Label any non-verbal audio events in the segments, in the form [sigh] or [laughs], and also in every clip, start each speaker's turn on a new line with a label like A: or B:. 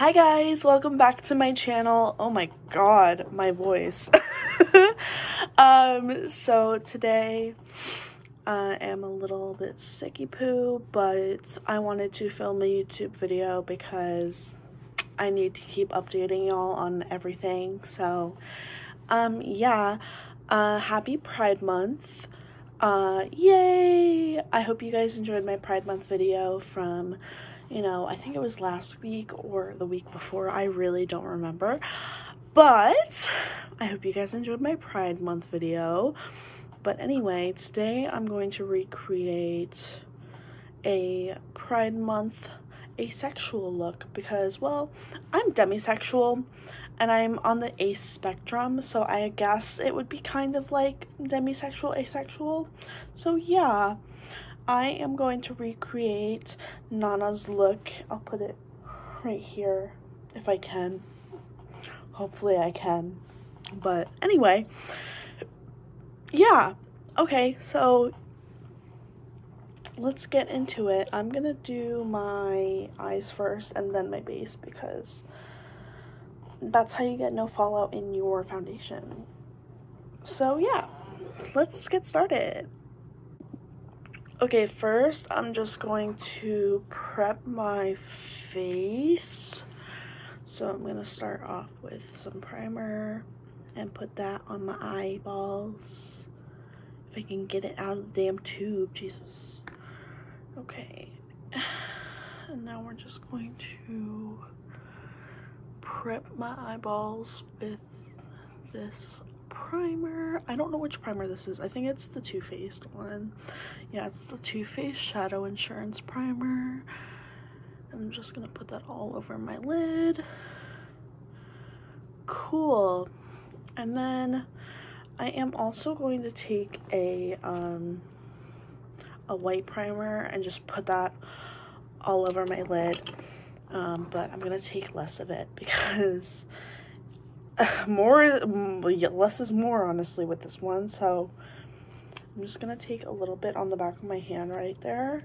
A: Hi guys, welcome back to my channel. Oh my god, my voice. [laughs] um, so today I am a little bit sicky poo, but I wanted to film a YouTube video because I need to keep updating y'all on everything. So, um, yeah, uh, happy Pride Month. Uh, yay! I hope you guys enjoyed my Pride Month video from you know, I think it was last week or the week before. I really don't remember. But I hope you guys enjoyed my Pride Month video. But anyway, today I'm going to recreate a Pride Month asexual look because, well, I'm demisexual and I'm on the ace spectrum, so I guess it would be kind of like demisexual, asexual. So yeah, I am going to recreate Nana's look. I'll put it right here if I can. Hopefully I can. But anyway, yeah. Okay, so let's get into it. I'm gonna do my eyes first and then my base because that's how you get no fallout in your foundation. So yeah, let's get started. Okay, first I'm just going to prep my face. So I'm going to start off with some primer and put that on my eyeballs. If I can get it out of the damn tube, Jesus. Okay. And now we're just going to prep my eyeballs with this primer. I don't know which primer this is. I think it's the Too Faced one. Yeah, it's the Too Faced Shadow Insurance Primer. I'm just gonna put that all over my lid. Cool. And then I am also going to take a um, a white primer and just put that all over my lid. Um, but I'm gonna take less of it [laughs] because [sighs] more less is more honestly with this one. So I'm just gonna take a little bit on the back of my hand right there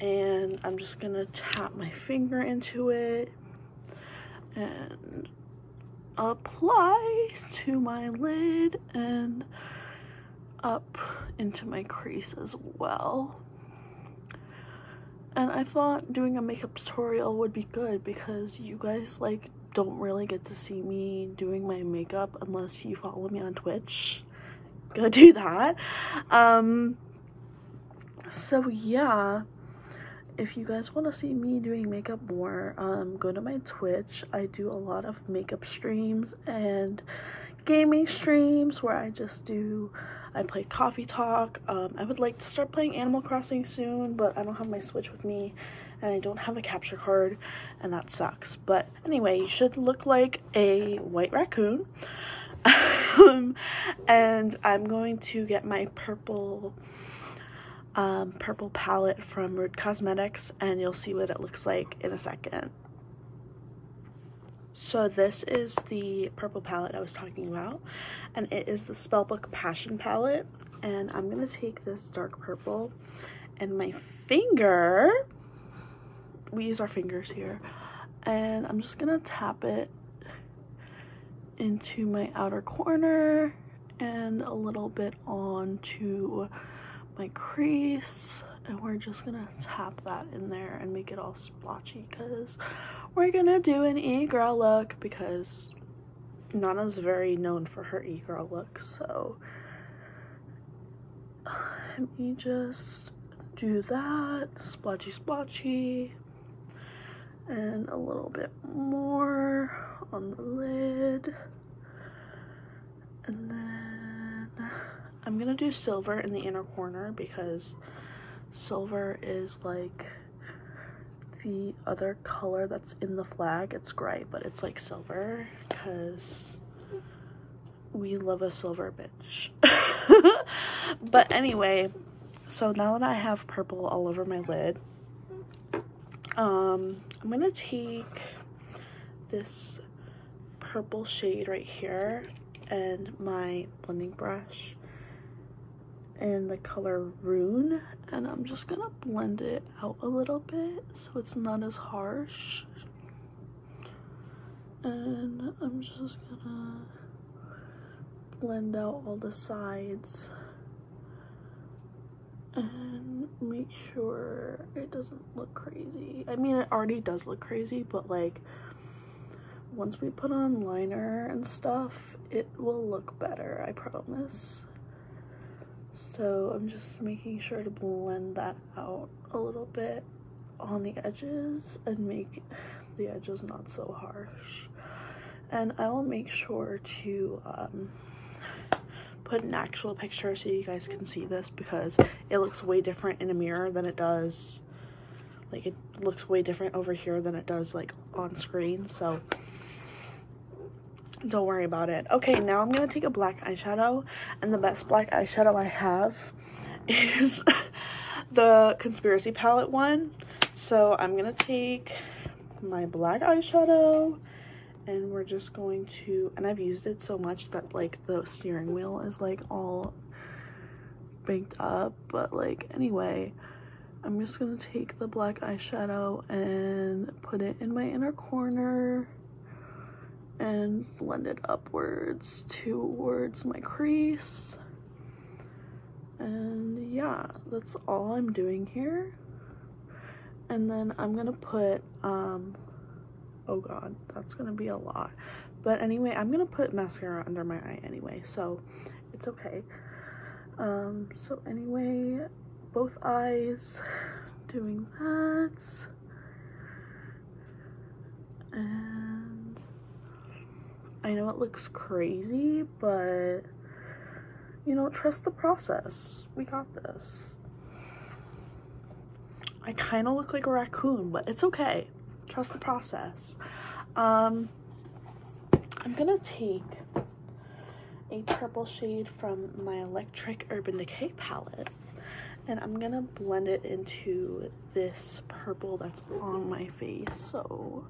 A: and I'm just gonna tap my finger into it and apply to my lid and up into my crease as well. And I thought doing a makeup tutorial would be good because you guys like don't really get to see me doing my makeup unless you follow me on Twitch. Go do that. Um, so yeah, if you guys want to see me doing makeup more, um, go to my Twitch. I do a lot of makeup streams and gaming streams where I just do, I play Coffee Talk. Um, I would like to start playing Animal Crossing soon, but I don't have my Switch with me and I don't have a capture card and that sucks. But anyway, you should look like a white raccoon. um, and I'm going to get my purple um, purple palette from Root Cosmetics and you'll see what it looks like in a second. So this is the purple palette I was talking about and it is the Spellbook Passion palette and I'm going to take this dark purple and my finger we use our fingers here. And I'm just gonna tap it into my outer corner and a little bit onto my crease. And we're just gonna tap that in there and make it all splotchy because we're gonna do an e-girl look because Nana's very known for her e-girl look. So let me just do that. Splotchy splotchy and a little bit more on the lid. And then I'm gonna do silver in the inner corner because silver is like the other color that's in the flag. It's gray but it's like silver because we love a silver bitch. [laughs] But anyway so now that I have purple all over my lid um, I'm gonna take this purple shade right here and my blending brush in the color Rune and I'm just gonna blend it out a little bit so it's not as harsh. And I'm just gonna blend out all the sides and make sure it doesn't look crazy. I mean, it already does look crazy, but like once we put on liner and stuff, it will look better, I promise. So I'm just making sure to blend that out a little bit on the edges and make the edges not so harsh. And I will make sure to um, put an actual picture so you guys can see this because it looks way different in a mirror than it does like it looks way different over here than it does like on screen so don't worry about it. Okay now i'm gonna take a black eyeshadow and the best black eyeshadow i have [laughs] is [laughs] the conspiracy palette one. So i'm gonna take my black eyeshadow and we're just going to and I've used it so much that like the steering wheel is like all banked up. But like anyway I'm just gonna take the black eyeshadow and put it in my inner corner and blend it upwards towards my crease. And yeah that's all I'm doing here. And then I'm gonna put um oh god that's gonna be a lot. But anyway i'm gonna put mascara under my eye anyway so it's okay. Um so anyway both eyes doing that. And i know it looks crazy but you know trust the process. We got this. I kind of look like a raccoon but it's okay trust the process. Um, I'm gonna take a purple shade from my Electric Urban Decay palette and I'm gonna blend it into this purple that's on my face. So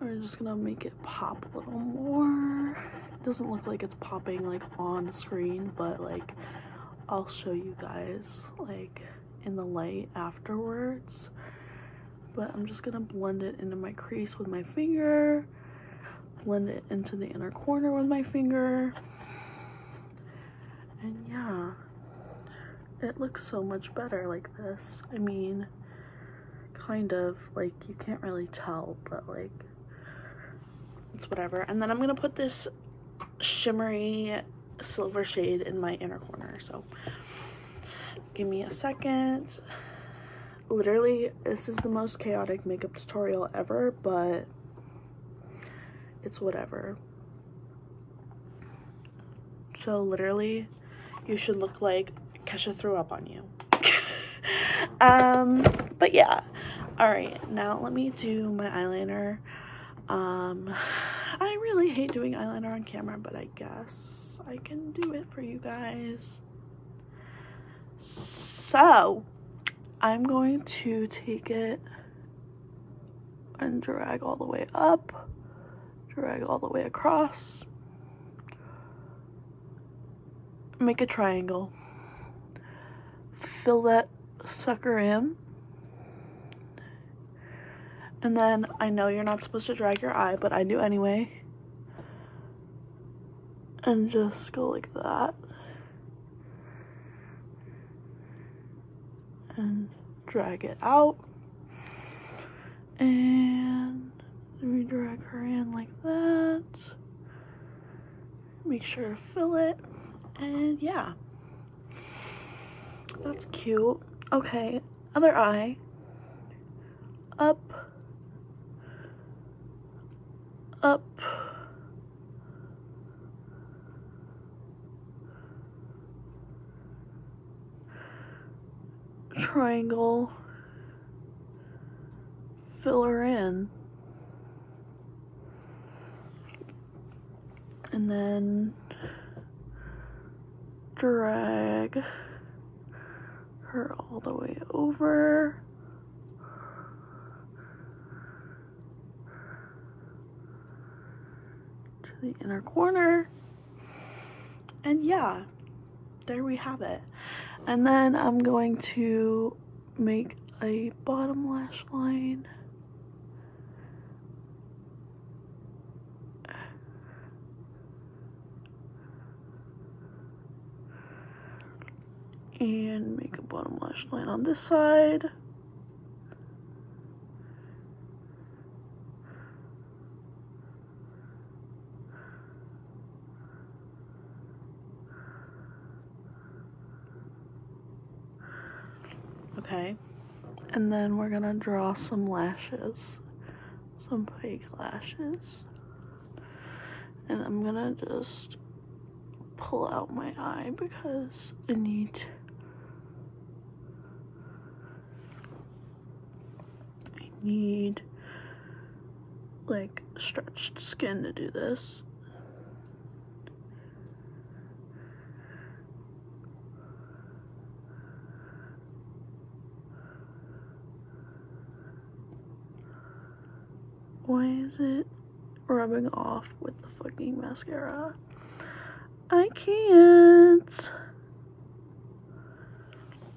A: I'm just gonna make it pop a little more. It doesn't look like it's popping like on screen, but like I'll show you guys like in the light afterwards but I'm just gonna blend it into my crease with my finger blend it into the inner corner with my finger. And yeah it looks so much better like this. I mean kind of like you can't really tell but like it's whatever. And then I'm gonna put this shimmery silver shade in my inner corner so give me a second literally this is the most chaotic makeup tutorial ever but it's whatever. So literally you should look like Kesha threw up on you. [laughs] Um but yeah. All right now let me do my eyeliner. Um I really hate doing eyeliner on camera but I guess I can do it for you guys. So I'm going to take it and drag all the way up, drag all the way across, make a triangle, fill that sucker in, and then I know you're not supposed to drag your eye, but I do anyway, and just go like that. and drag it out. And we drag her in like that. Make sure to fill it. And yeah. That's cute. Okay other eye. Up. Up triangle fill her in. And then drag her all the way over. To the inner corner. And yeah there we have it and then I'm going to make a bottom lash line. And make a bottom lash line on this side. Then we're gonna draw some lashes, some fake lashes, and I'm gonna just pull out my eye because I need I need like stretched skin to do this. Why is it rubbing off with the fucking mascara? I can't.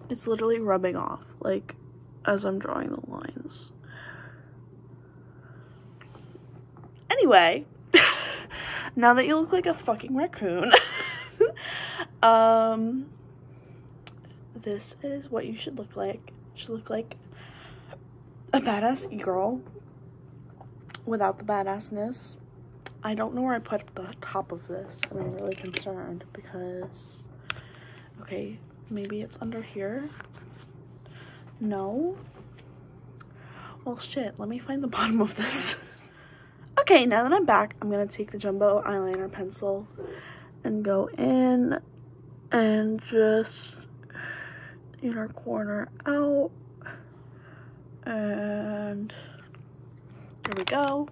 A: It's literally rubbing off, like, as I'm drawing the lines. Anyway, [laughs] now that you look like a fucking raccoon, [laughs] um, this is what you should look like. You should look like a badass e-girl without the badassness. I don't know where I put the top of this and I'm really concerned because, okay, maybe it's under here. No. Well, shit, let me find the [laughs] bottom of this. okay, now that I'm back, I'm gonna take the jumbo eyeliner pencil and go in and just inner corner out and there we go.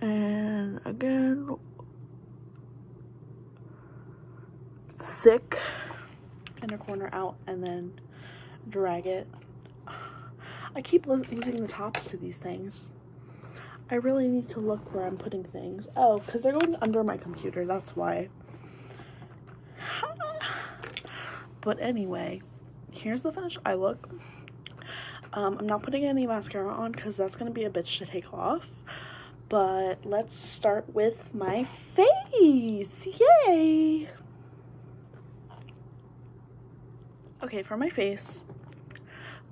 A: And again, thick inner corner out and then drag it. I keep losing the tops to these things. I really need to look where I'm putting things. Oh, because they're going under my computer, that's why. [sighs] But anyway, here's the finished eye look. Um, I'm not putting any mascara on because that's going to be a bitch to take off. But let's start with my face. Yay! Okay, for my face,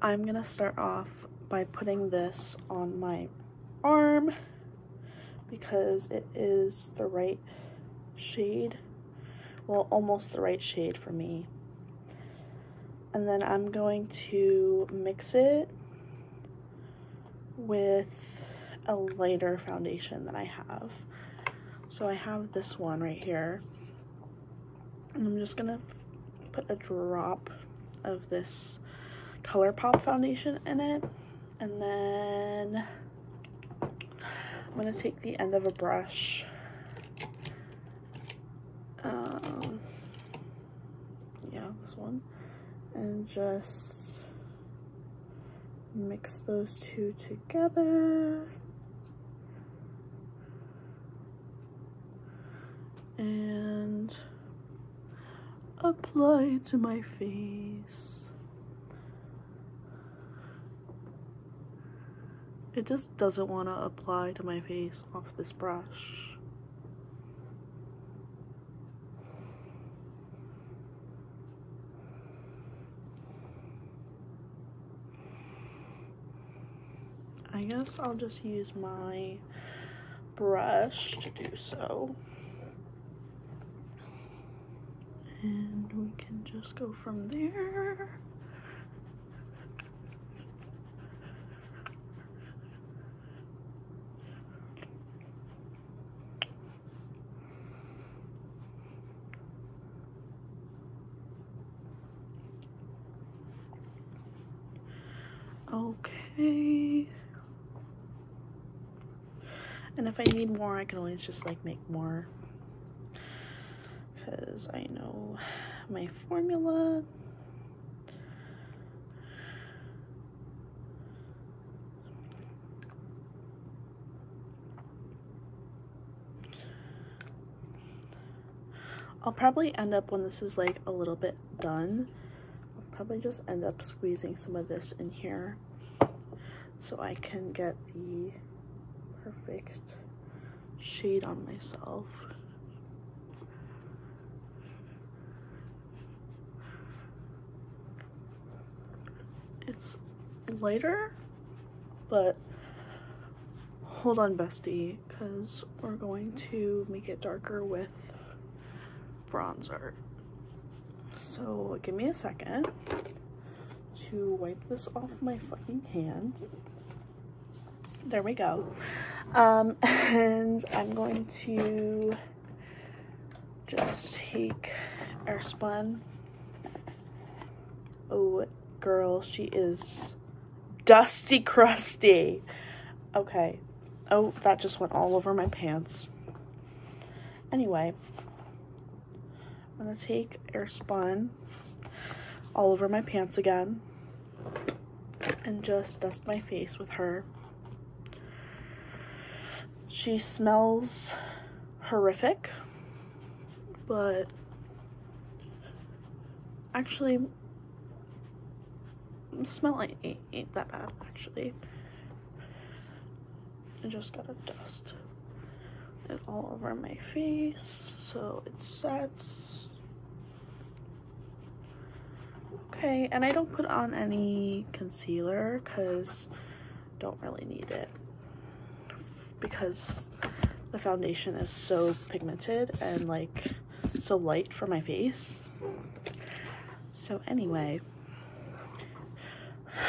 A: I'm going to start off by putting this on my arm because it is the right shade. Well, almost the right shade for me and then I'm going to mix it with a lighter foundation that I have. So I have this one right here. And I'm just gonna put a drop of this ColourPop foundation in it. And then I'm gonna take the end of a brush. Um, yeah, this one and just mix those two together. And apply to my face. It just doesn't want to apply to my face off this brush. I guess I'll just use my brush to do so. And we can just go from there. Okay. And if I need more, I can always just like make more. Because I know my formula. I'll probably end up when this is like a little bit done, I'll probably just end up squeezing some of this in here so I can get the perfect shade on myself. It's lighter, but hold on bestie, because we're going to make it darker with bronzer. So give me a second to wipe this off my fucking hand. There we go. Um, [laughs] and I'm going to just take Airspun. Oh, girl, she is dusty crusty. Okay. Oh, that just went all over my pants. Anyway, I'm gonna take Airspun all over my pants again and just dust my face with her. She smells horrific, but actually, smell ain't, ain't that bad, actually. I just gotta dust it all over my face so it sets. Okay, and I don't put on any concealer because don't really need it because the foundation is so pigmented and like so light for my face. So anyway, [sighs]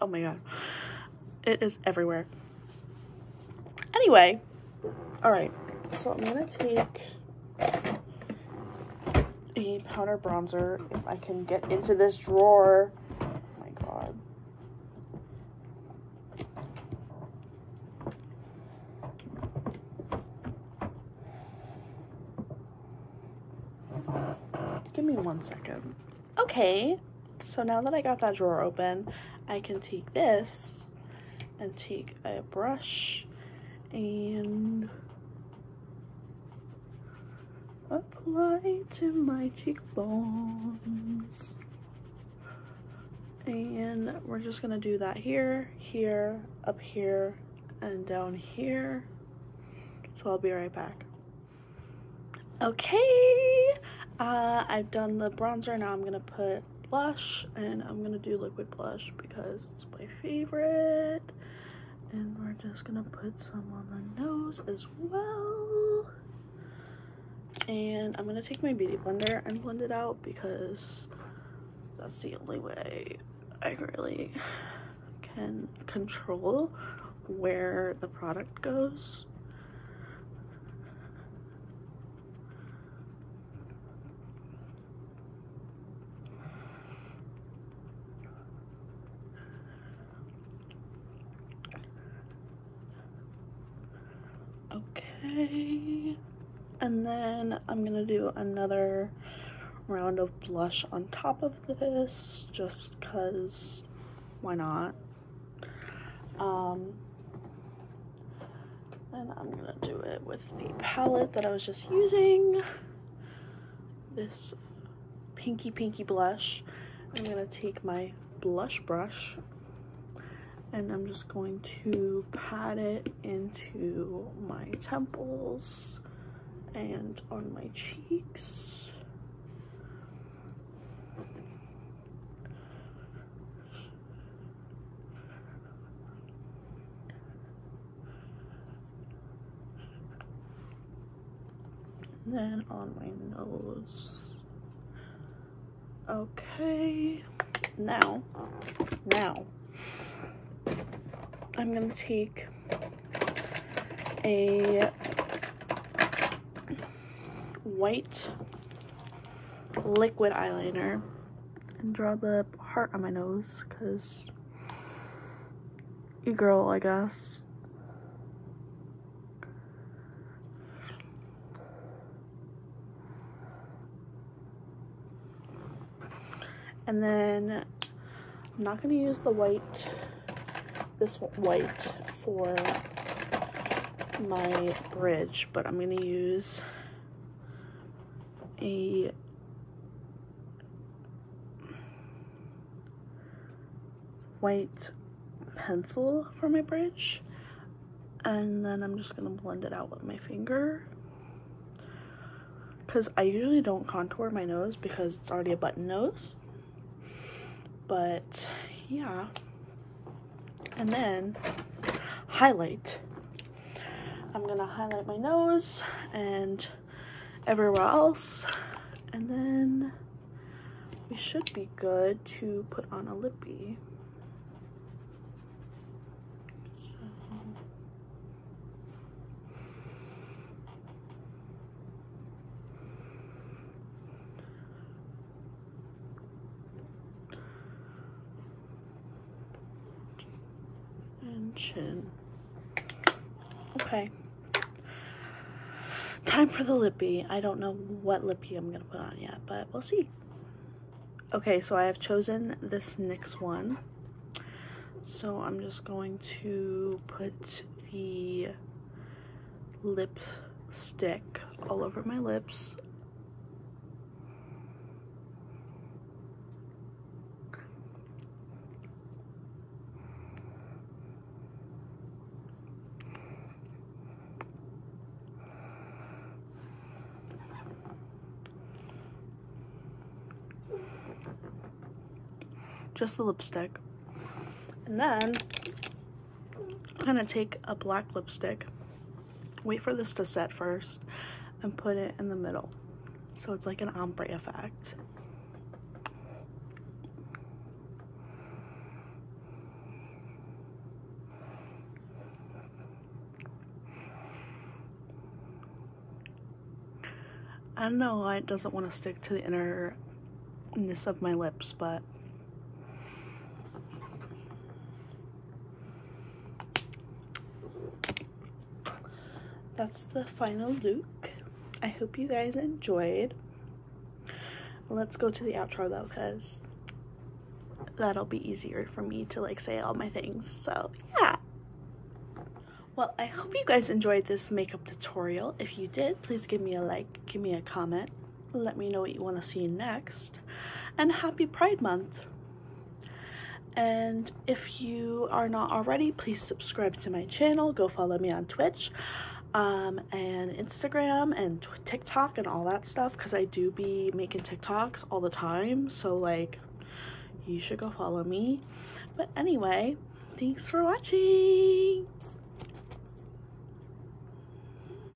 A: oh my god, it is everywhere. Anyway, all right, so I'm gonna take a powder bronzer if I can get into this drawer. Oh my god. Give me one second. Okay, so now that I got that drawer open, I can take this and take a brush and apply to my cheekbones. And we're just gonna do that here, here, up here, and down here. So I'll be right back. Okay, uh, I've done the bronzer, now I'm gonna put blush, and I'm gonna do liquid blush because it's my favorite. And we're just gonna put some on the nose as well and I'm gonna take my beauty blender and blend it out because that's the only way I really can control where the product goes. Okay. And then I'm gonna do another round of blush on top of this just because why not? Um and I'm gonna do it with the palette that I was just using. This pinky pinky blush. I'm gonna take my blush brush and I'm just going to pat it into my temples and on my cheeks. And then on my nose. Okay, now, now, I'm gonna take a white liquid eyeliner and draw the heart on my nose because you girl, I guess. And then I'm not going to use the white, this white for my bridge, but I'm going to use a white pencil for my bridge and then I'm just gonna blend it out with my finger because I usually don't contour my nose because it's already a button nose but yeah. And then highlight. I'm gonna highlight my nose and everywhere else. And then we should be good to put on a lippy. Chin. Okay. Time for the lippy. I don't know what lippy I'm going to put on yet, but we'll see. Okay, so I have chosen this NYX one. So I'm just going to put the lipstick all over my lips just the lipstick. And then I'm gonna take a black lipstick, wait for this to set first, and put it in the middle. So it's like an ombre effect. I don't know why it doesn't want to stick to the innerness of my lips, but that's the final look. I hope you guys enjoyed. Let's go to the outro though, because that'll be easier for me to like say all my things. So yeah. Well, I hope you guys enjoyed this makeup tutorial. If you did, please give me a like, give me a comment. Let me know what you want to see next. And happy Pride Month. And if you are not already, please subscribe to my channel. Go follow me on Twitch um, and Instagram and TikTok and all that stuff because I do be making TikToks all the time. So like, you should go follow me. But anyway, thanks for watching.